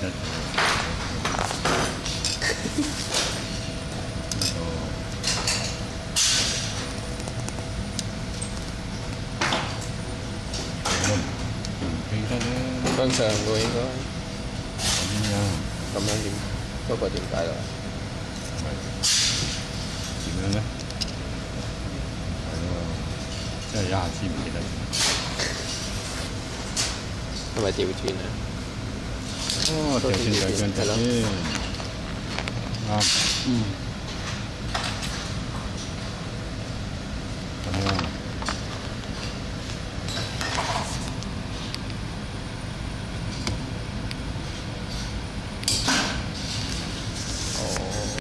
得唔記得咧，向上喎應該，咁樣咁樣點？嗰個點解落？點樣咧？係咯，真係一下子唔記得。係咪調轉啊？哦小心小心小心啊嗯怎么样